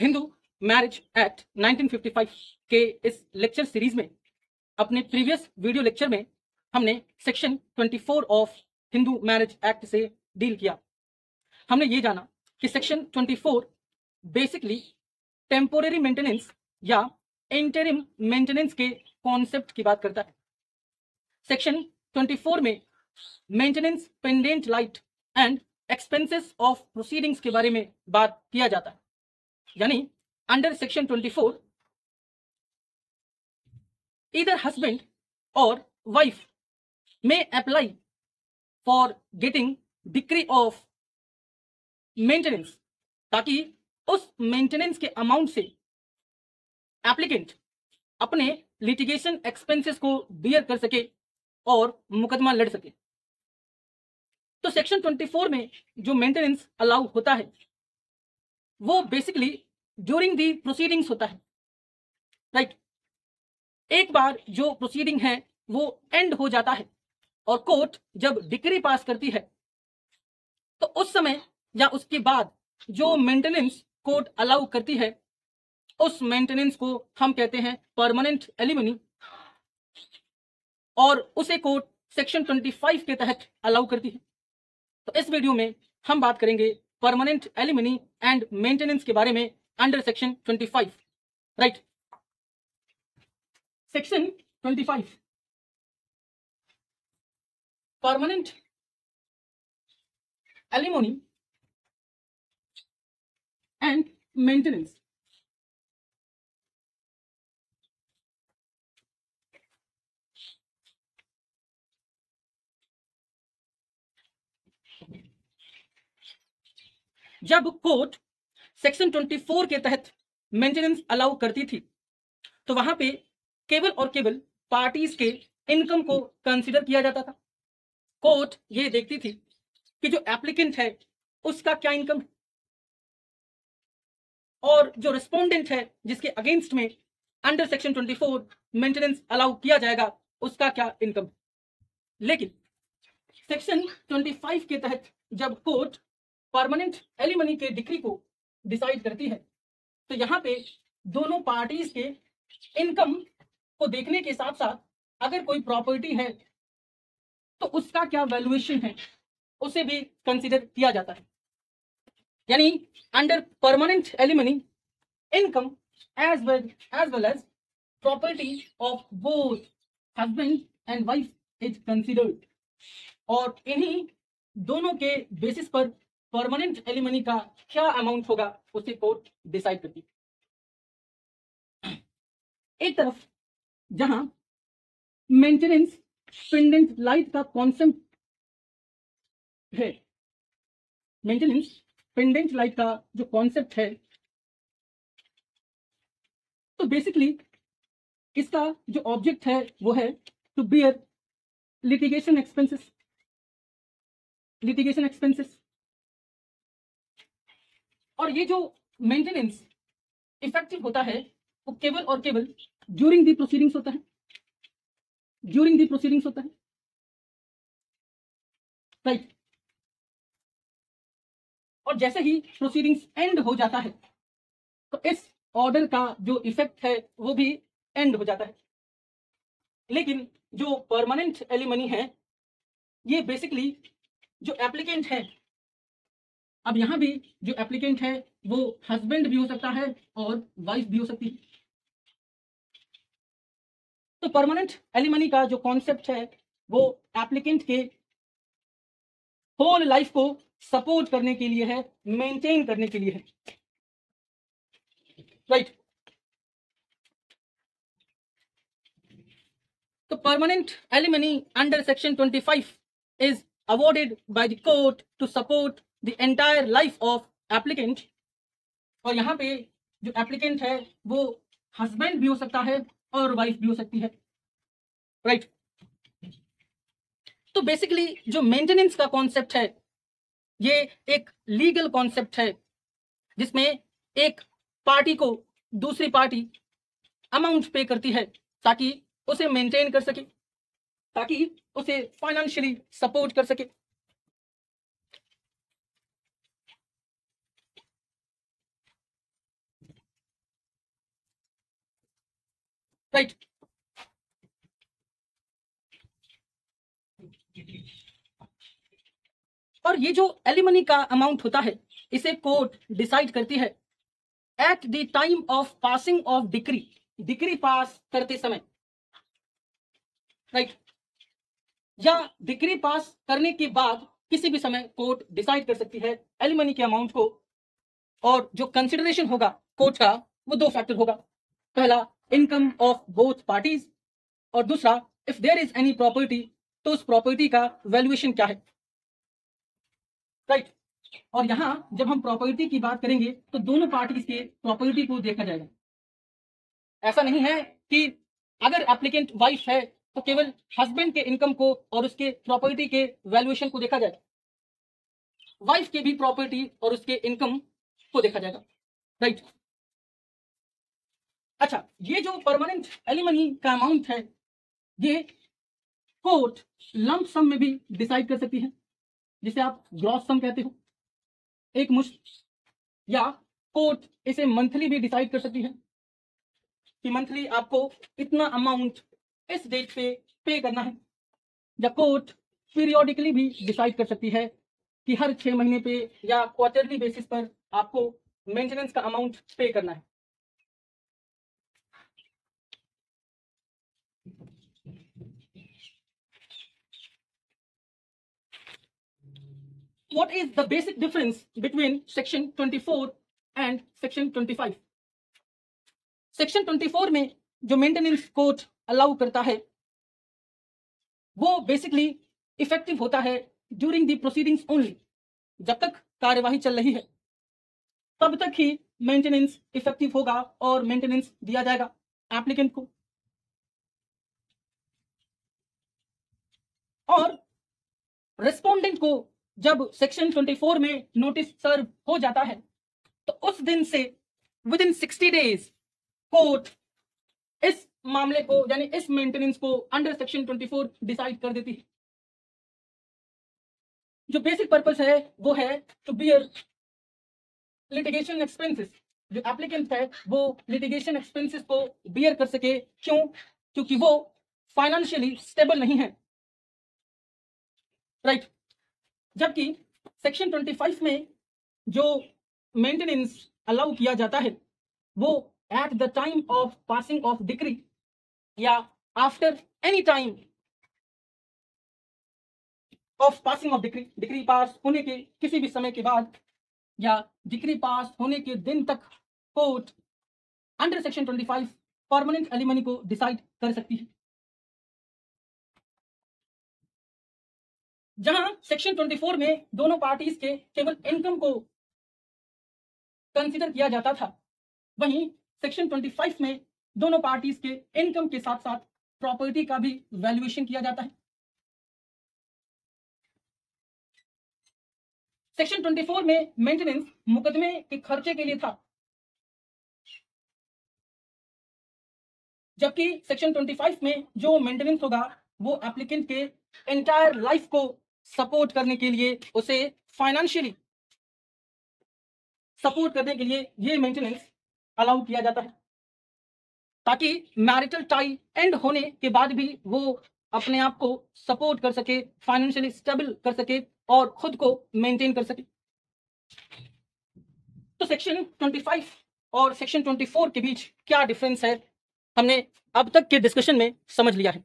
Hindu marriage act 1955 के इस lecture series में, अपने प्रीवियस वीडियो लेक्चर में हमने section 24 of Hindu marriage act से डील किया। हमने ये जाना कि सेक्शन 24 बेसिकली टेम्पोररी मेंटेनेंस या इंटरिम मेंटेनेंस के कॉन्सेप्ट की बात करता है। सेक्शन 24 में maintenance pendente lite and expenses of proceedings के बारे में बात किया जाता है। यानी under section 24 either husband or wife may apply for getting decree of maintenance ताकि उस मेंटेनेंस के अमाउंट से एप्लीकेंट अपने लिटिगेशन एक्सपेंसेस को बियर कर सके और मुकदमा लड़ सके। तो सेक्शन 24 में जो मेंटेनेंस अलाउ होता है वो बेसिकली ड्यूरिंग दी प्रोसीडिंग्स होता है। Right right? एक बार जो प्रोसीडिंग है, वो एंड हो जाता है। और कोर्ट जब डिक्री पास करती है तो उस समय या उसके बाद जो मेंटेनेंस कोर्ट अलाउ करती है, उस मेंटेनेंस को हम कहते हैं परमानेंट एलिमनी और उसे कोर्ट सेक्शन 25 के तहत अलाउ करती है। तो इस वीडियो में हम बात करेंगे परमानेंट एलिमनी एंड मेंटेनेंस के बारे में under section 25 right section 25 permanent alimony and maintenance जब कोर्ट सेक्शन 24 के तहत मेंटेनेंस अलाउ करती थी तो वहाँ पे केवल और केवल पार्टीज़ के इनकम को कंसिडर किया जाता था। कोर्ट ये देखती थी कि जो एप्लीकेंट है, उसका क्या इनकम है? और जो रिस्पोंडेंट है, जिसके अगेंस्ट में अंडर सेक्शन 24 मेंटेनेंस अलाउ किया जाएगा, उसका क्या इनकम लेकिन सेक्शन 25 के तहत जब कोर्ट परमानेंट एलिमनी के डिग्री को डिसाइड करती है। तो यहाँ पे दोनों पार्टीज़ के इनकम को देखने के साथ साथ अगर कोई प्रॉपर्टी है तो उसका क्या वैल्यूएशन है, उसे भी कंसिडर किया जाता है। यानी under permanent alimony income as well as well as property of both husband and wife is considered और इन्हीं दोनों के बेसिस पर परमानेंट एलिमनी का क्या अमाउंट होगा, उसे कोर्ट डिसाइड करती एक तरफ़, जहाँ मेंटेनेंस पेंडेंट लाइट का कॉन्सेप्ट है मेंटेनेंस पेंडेंट लाइट का जो कॉन्सेप्ट है तो बेसिकली इसका जो ऑब्जेक्ट है, वो है to bear litigation expenses litigation expenses और ये जो मेंटेनेंस इफ़ेक्टिव होता है, वो केवल और केवल ड्यूरिंग दी प्रोसीडिंग्स होता है। ड्यूरिंग दी प्रोसीडिंग्स होता है। Right right. और जैसे ही प्रोसीडिंग्स एंड हो जाता है तो इस ऑर्डर का जो इफ़ेक्ट है, वो भी एंड हो जाता है। लेकिन जो परमानेंट एलिमनी है, ये बेसिकली जो एप्लीकेंट है अब यहाँ भी जो एप्लीकेंट है, वो हस्बैंड भी हो सकता है और वाइफ भी हो सकती है तो परमानेंट एलिमनी का जो कॉन्सेप्ट है, वो एप्लीकेंट के होल लाइफ को सपोर्ट करने के लिए है मेंटेन करने के लिए है राइट right. तो permanent alimony under section 25 is awarded by the court to support the entire life of applicant और यहाँ पे जो एप्लीकेंट है, वो हस्बैंड भी हो सकता है और वाइफ भी हो सकती है राइट right. तो बेसिकली जो मेंटेनेंस का कॉन्सेप्ट है, ये एक लीगल कॉन्सेप्ट है, जिसमें एक पार्टी को दूसरी पार्टी अमाउंट पे करती है, ताकि उसे मेंटेन कर सके, ताकि उसे फाइनेंशियली सपोर्ट कर सके राइट और ये जो एलिमनी का अमाउंट होता है, इसे कोर्ट डिसाइड करती है। At the time of passing of decree decree pass करते समय। Right right. या डिक्री पास करने के बाद किसी भी समय कोर्ट डिसाइड कर सकती है एलिमनी के अमाउंट को। और जो कंसिडरेशन होगा कोर्ट का, वो दो फैक्टर होगा। पहला इनकम ऑफ़ बोथ पार्टीज़ और दूसरा if there is any property तो उस प्रॉपर्टी का वैल्यूएशन क्या है? Right right. और यहाँ, जब हम प्रॉपर्टी की बात करेंगे तो दोनों पार्टीज़ के प्रॉपर्टी को देखा जाएगा। ऐसा नहीं है कि अगर एप्लीकेंट वाइफ है तो केवल हस्बैंड के इनकम को और उसके प्रॉपर्टी के वैल्यूएशन को देखा जाएगा। वाइफ के भी प्रॉपर्टी और उसके इनकम को देखा जाएगा। राइट अच्छा ये जो परमानेंट एलिमनी का अमाउंट है, ये कोर्ट लंप सम में भी डिसाइड कर सकती है। जिसे आप ग्रॉस सम कहते हो। एक मुश्त या कोर्ट इसे मंथली भी डिसाइड कर सकती है कि मंथली आपको इतना अमाउंट इस डेट पे पे करना है। या कोर्ट पीरियोडिकली भी डिसाइड कर सकती है कि हर छह महीने पे या क्वार्टरली बेसिस पर आपको मेंटेनेंस का अमाउंट पे करना है। What is the basic difference between section 24 and section 25 section 24 में जो मेंटेनेंस कोड अलाउ करता है, वो बेसिकली इफ़ेक्टिव होता है ड्यूरिंग द प्रोसीडिंग्स ओनली जब तक कार्यवाही चल रही है। तब तक ही मेंटेनेंस इफ़ेक्टिव होगा और मेंटेनेंस दिया जाएगा एप्लीकेंट को। और रेस्पोंडेंट को जब सेक्शन 24 में नोटिस सर्व हो जाता है तो उस दिन से within sixty days court इस मामले को, यानी इस मेंटेनेंस को अंडर सेक्शन 24 डिसाइड कर देती है। जो बेसिक पर्पस है, वो है टू बियर लिटिगेशन एक्सपेंसेस जो एप्लीकेंट है, वो लिटिगेशन एक्सपेंसेस को बियर कर सके। क्यों? क्योंकि वो फाइनेंशियली स्टेबल नहीं है। Right right. जबकि सेक्शन 25 में जो मेंटेनेंस अलाउ किया जाता है, वो at the time of passing of degree या after any time of passing of degree degree pass होने के किसी भी समय के बाद या डिग्री पास होने के दिन तक court under section 25 permanent alimony को डिसाइड कर सकती है। जहाँ सेक्शन 24 में दोनों पार्टीज़ के केवल इनकम को कंसीडर किया जाता था। वहीं सेक्शन 25 में दोनों पार्टीज़ के इनकम के साथ साथ प्रॉपर्टी का भी वैल्यूएशन किया जाता है। सेक्शन 24 में मेंटेनेंस मुकदमे के खर्चे के लिए था। जबकि सेक्शन 25 में जो मेंटेनेंस होगा, वो एप्लीकेंट के एंटायर लाइफ को सपोर्ट करने के लिए उसे फाइनेंशियली सपोर्ट करने के लिए ये मेंटेनेंस अलाउ किया जाता है। ताकि मैरिटल टाई एंड होने के बाद भी वो अपने आप को सपोर्ट कर सके फाइनेंशियली स्टेबल कर सके और खुद को मेंटेन कर सके। तो सेक्शन 25 और सेक्शन 24 के बीच क्या डिफरेंस है? हमने अब तक के डिस्कशन में समझ लिया है।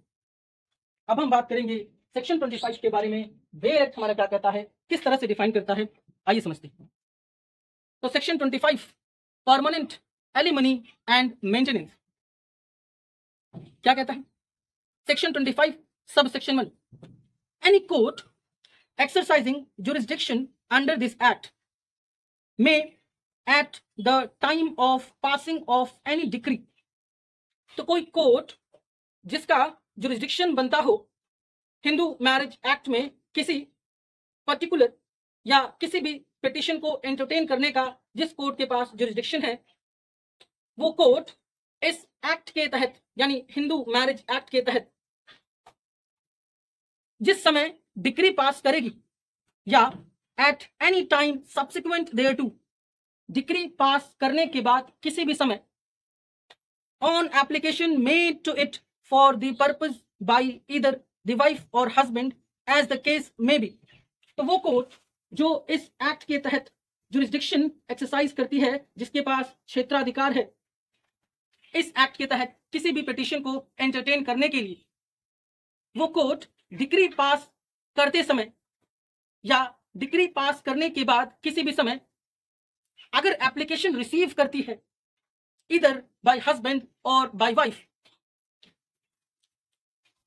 अब हम बात करेंगे सेक्शन 25 के बारे में बेयर एक्ट हमारा क्या कहता है? किस तरह से डिफाइन करता है? आइए समझते हैं। तो section 25 permanent alimony and maintenance क्या कहता है? Section 25 sub section one any court exercising jurisdiction under this act may at the time of passing of any decree तो कोई कोर्ट जिसका जुरिस्डिक्शन बनता हो हिंदू मैरिज एक्ट में किसी पर्टिकुलर या किसी भी पिटिशन को एंटरटेन करने का जिस कोर्ट के पास जुरिस्डिक्शन है, वो कोर्ट इस एक्ट के तहत, यानी हिंदू मैरिज एक्ट के तहत जिस समय डिग्री पास करेगी या at any time subsequent thereto decree pass करने के बाद किसी भी समय on application made to it for purpose by either the wife or husband, as the case may be. तो वो कोर्ट जो इस एक्ट के तहत जुरिस्डिक्शन एक्सरसाइज करती है, जिसके पास क्षेत्राधिकार है, इस एक्ट के तहत किसी भी पिटिशन को एंटरटेन करने के लिए, वो कोर्ट डिग्री पास करते समय या डिग्री पास करने के बाद किसी भी समय अगर एप्लीकेशन रिसीव करती है इधर बाय हस्बैंड और बाय वाइफ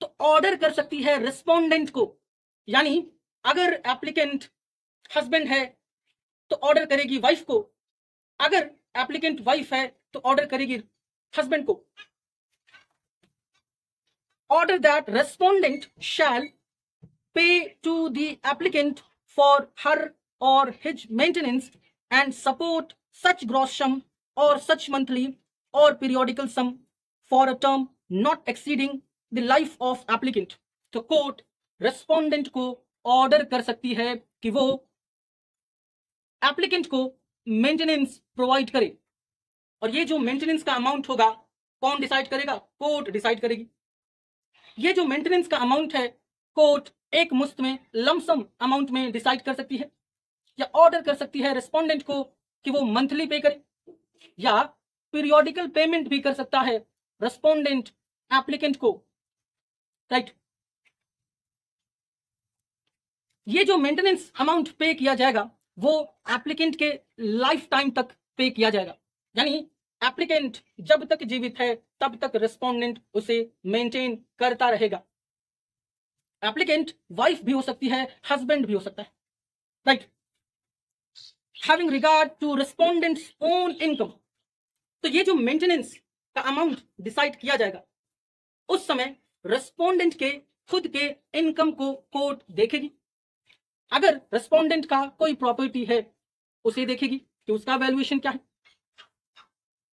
तो ऑर्डर कर सकती है रिस्पोंडेंट को। यानी अगर एप्लीकेंट हस्बैंड है तो ऑर्डर करेगी वाइफ को। अगर एप्लीकेंट वाइफ है तो ऑर्डर करेगी हस्बैंड को। Order that respondent shall pay to the applicant for her or his maintenance and support such gross sum or such monthly or periodical sum for a term not exceeding the life of applicant तो court respondent को order कर सकती है कि वो applicant को maintenance provide करे। और ये जो मेंटेनेंस का अमाउंट होगा, कौन डिसाइड करेगा? कोर्ट डिसाइड करेगी। ये जो मेंटेनेंस का अमाउंट है, कोर्ट एक मुश्त में, लमसम अमाउंट में डिसाइड कर सकती है। या ऑर्डर कर सकती है रेस्पोंडेंट को कि वो मंथली पे करे। या पीरियोडिकल पेमेंट भी कर सकता है रेस्पोंडेंट एप्लीकेंट को। राइट ये जो मेंटेनेंस अमाउंट पे किया जाएगा, वो एप्लीकेंट के लाइफ टाइम तक पे किया जाएगा। यानी एप्लीकेंट जब तक जीवित है, तब तक रेस्पोंडेंट उसे मेंटेन करता रहेगा। एप्लीकेंट वाइफ भी हो सकती है हस्बैंड भी हो सकता है। Right having regard to respondent's own income तो ये जो मेंटेनेंस का अमाउंट डिसाइड किया जाएगा, उस समय रेस्पोंडेंट के, खुद के इनकम को कोर्ट देखेगी। अगर रेस्पोंडेंट का कोई प्रॉपर्टी है, उसे देखेगी कि उसका वैल्यूएशन क्या है।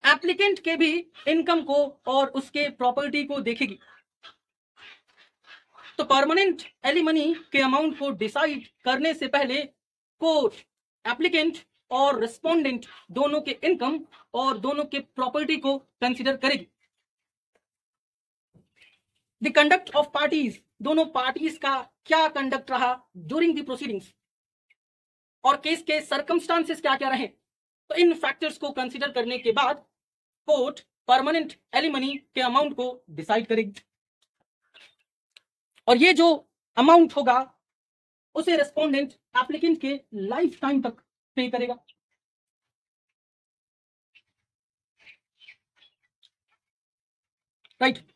एप्लीकेंट के भी इनकम को और उसके प्रॉपर्टी को देखेगी। तो परमानेंट एलिमनी के अमाउंट को डिसाइड करने से पहले कोर्ट एप्लीकेंट और रेस्पोंडेंट दोनों के इनकम और दोनों के प्रॉपर्टी को कंसिडर करेगी। द कंडक्ट ऑफ़ पार्टीज़ दोनों पार्टीज़ का क्या कंडक्ट रहा ड्यूरिंग द प्रोसीडिंग्स और केस के सर्कमस्टांसेस क्या क्या रहे? तो इन फैक्टर्स को कंसिडर करने के बाद कोर्ट परमानेंट एलिमनी के अमाउंट को डिसाइड करेगी। और ये जो अमाउंट होगा, उसे रेस्पोंडेंट एप्लीकेंट के लाइफ टाइम तक पे करेगा। राइट तो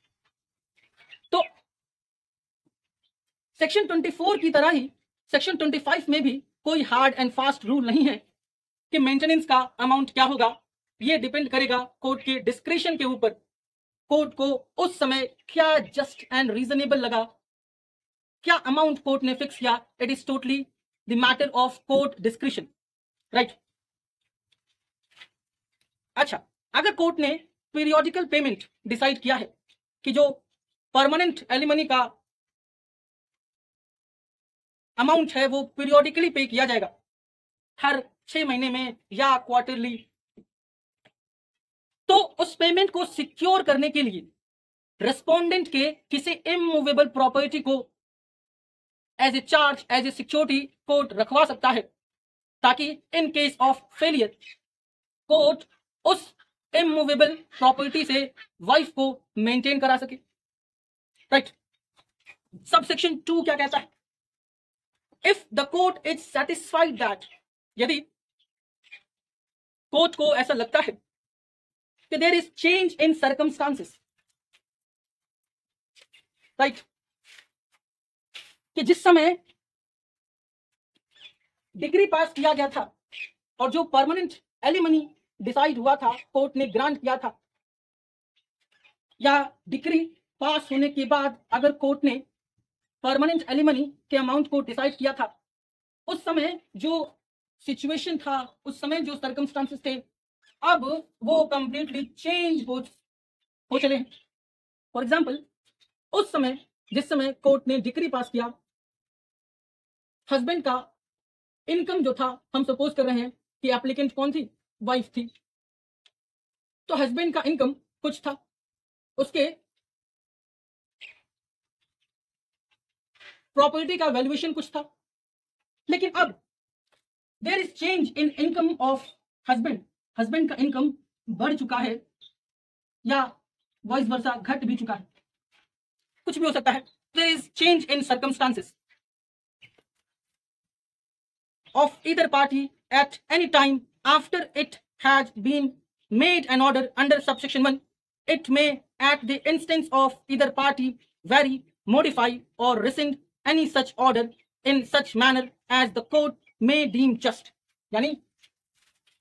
सेक्शन 24 की तरह ही सेक्शन 25 में भी कोई हार्ड एंड फास्ट रूल नहीं है कि मेंटेनेंस का अमाउंट क्या होगा। ये डिपेंड करेगा कोर्ट के डिस्क्रिप्शन के ऊपर। कोर्ट को उस समय क्या जस्ट एंड रीजनेबल लगा? क्या अमाउंट कोर्ट ने फिक्स किया? It is totally the matter of court discretion right अच्छा अगर कोर्ट ने पीरियोडिकल पेमेंट डिसाइड किया है कि जो परमानेंट एलिमनी का अमाउंट है वो पीरियोडिकली पे किया जाएगा। हर छह महीने में या क्वार्टरली तो उस पेमेंट को सिक्योर करने के लिए रेस्पोंडेंट के किसी इमूवेबल प्रॉपर्टी को as a charge as a security court रखवा सकता है, ताकि in case of failure court उस इमूवेबल प्रॉपर्टी से वाइफ को मेंटेन करा सके। राइट सबसेक्शन टू क्या कहता है? If the court is satisfied that यदि कोर्ट को ऐसा लगता है कि there is change in circumstances right कि जिस समय डिग्री पास किया गया था और जो परमानेंट एलिमनी डिसाइड हुआ था कोर्ट ने ग्रांट किया था, या डिग्री पास होने के बाद अगर कोर्ट ने परमानेंट एलिमनी के अमाउंट को डिसाइड किया था। उस समय जो सिचुएशन था, उस समय जो सर्कमस्टांसेस थे, अब वो कंप्लीटली चेंज हो हो चले फॉर एग्ज़ाम्पल उस समय, जिस समय कोर्ट ने डिग्री पास किया हस्बैंड का इनकम जो था, हम सपोज़ कर रहे हैं कि एप्लीकेंट कौन थी? वाइफ थी। तो हस्बैंड का इनकम कुछ था। उसके प्रॉपर्टी का वैल्यूएशन कुछ था। लेकिन अब there is change in income of husband husband का इनकम बढ़ चुका है या वॉइस वर्षा घट भी चुका है। कुछ भी हो सकता है। There is change in circumstances of either party at any time after it has been made an order under subsection one it may at the instance of either party vary modify or rescind any such order in such manner as the court may deem just. यानी,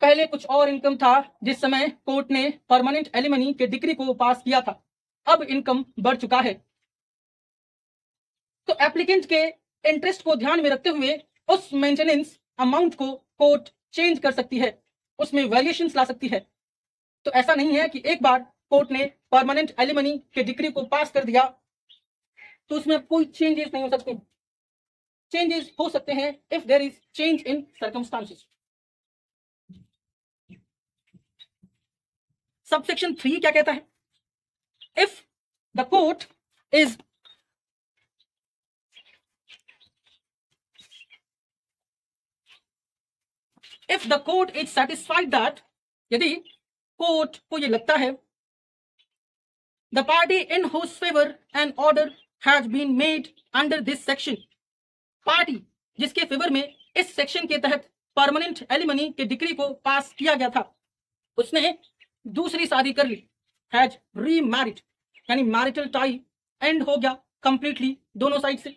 पहले कुछ और income था जिस समय court ने permanent alimony के degree को पास किया था। अब इनकम बढ़ चुका है। तो एप्लीकेंट के इंटरेस्ट को ध्यान में रखते हुए उस मेंटेनेंस अमाउंट को कोर्ट चेंज कर सकती है। उसमें वेरिएशन ला सकती है। तो ऐसा नहीं है कि एक बार कोर्ट ने परमानेंट एलिमनी के डिग्री को पास कर दिया तो उसमें कोई चेंजेस नहीं हो सकते। चेंजेस हो सकते हैं if there is change in circumstances subsection three क्या कहता है? If the court is if the court is satisfied that यदि कोर्ट को यह लगता है the party in whose favour an order has been made under this section party जिसके favour में इस सेक्शन के तहत परमानेंट एलिमनी के डिग्री को पास किया गया था, उसने दूसरी शादी कर ली हैज़ री मैरिड यानी मैरिटल टाई एंड हो गया कंप्लीटली दोनों साइड से।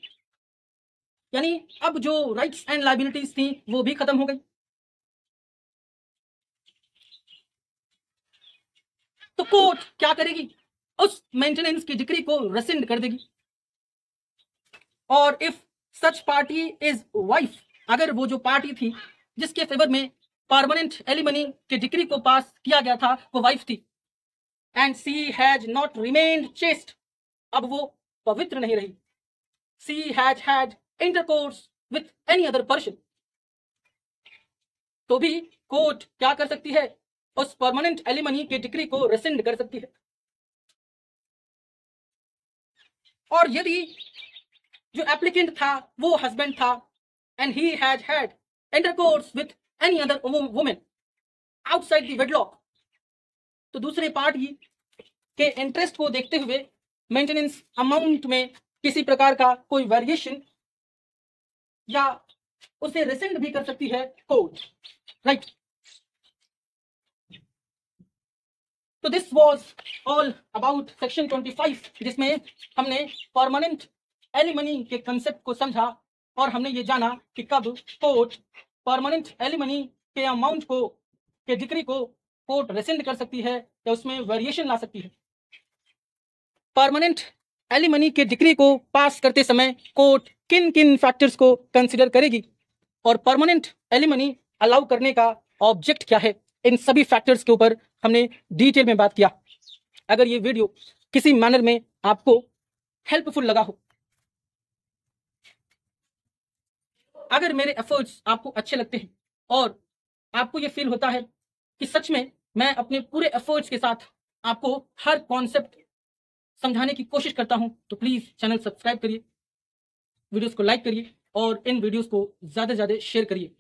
यानी अब जो राइट्स एंड लाइबिलिटीज थी, वो भी खत्म हो गई। तो कोर्ट क्या करेगी? उस मेंटेनेंस की डिग्री को रसिंड कर देगी। और if such party is wife अगर वो जो पार्टी थी, जिसके फेवर में परमानेंट एलिमनी के डिग्री को पास किया गया था, वो वाइफ थी। And she has not remained chaste अब वो पवित्र नहीं रही। She has had intercourse with any other person तो भी कोर्ट क्या कर सकती है? उस परमानेंट एलिमनी के डिग्री को रेसेंड कर सकती है। और यदि जो एप्लीकेंट था, वो हस्बैंड था and he has had intercourse with any other women outside the wedlock तो दूसरे पार्टी के इंटरेस्ट को देखते हुए मेंटेनेंस अमाउंट में किसी प्रकार का कोई वेरिएशन या उसे रेसेंड भी कर सकती है कोर्ट राइट तो this was all about section 25 जिसमें हमने परमानेंट एलिमनी के कंसेप्ट को समझा और हमने ये जाना कि कब कोर्ट परमानेंट एलिमनी के अमाउंट को, के डिग्री को कोर्ट रेसेंड कर सकती है या उसमें वेरिएशन ला सकती है। परमानेंट एलिमनी के डिग्री को पास करते समय कोर्ट किन किन फैक्टर्स को कंसिडर करेगी और परमानेंट एलिमनी अलाउ करने का ऑब्जेक्ट क्या है? इन सभी फैक्टर्स के ऊपर हमने डिटेल में बात किया। अगर ये वीडियो किसी मैनर में आपको हेल्पफुल लगा हो अगर मेरे एफर्ट्स आपको अच्छे लगते हैं और आपको ये फील होता है कि सच में मैं अपने पूरे एफर्ट्स के साथ आपको हर कॉन्सेप्ट समझाने की कोशिश करता हूँ तो प्लीज़ चैनल सब्सक्राइब करिए वीडियोस को लाइक करिए और इन वीडियोस को ज़्यादा से ज़्यादा शेयर करिए।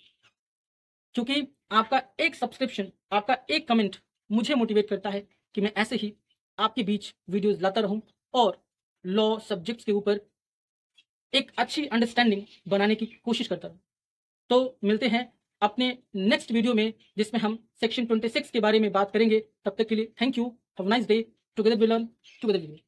क्योंकि आपका एक सब्सक्रिप्शन आपका एक कमेंट मुझे मोटिवेट करता है कि मैं ऐसे ही आपके बीच वीडियोस लाता रहूँ और लॉ सब्जेक्ट्स के ऊपर एक अच्छी अंडरस्टैंडिंग बनाने की कोशिश करता हूँ। तो मिलते हैं अपने नेक्स्ट वीडियो में, जिसमें हम सेक्शन 26 के बारे में बात करेंगे। तब तक के लिए thank you have nice day together we learn together we